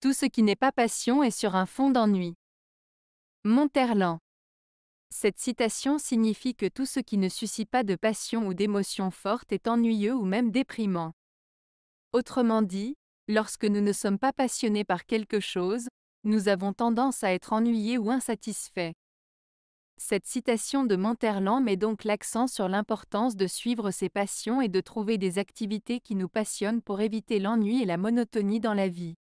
Tout ce qui n'est pas passion est sur un fond d'ennui. Monterland. Cette citation signifie que tout ce qui ne suscite pas de passion ou d'émotion forte est ennuyeux ou même déprimant. Autrement dit, lorsque nous ne sommes pas passionnés par quelque chose, nous avons tendance à être ennuyés ou insatisfaits. Cette citation de Monterland met donc l'accent sur l'importance de suivre ses passions et de trouver des activités qui nous passionnent pour éviter l'ennui et la monotonie dans la vie.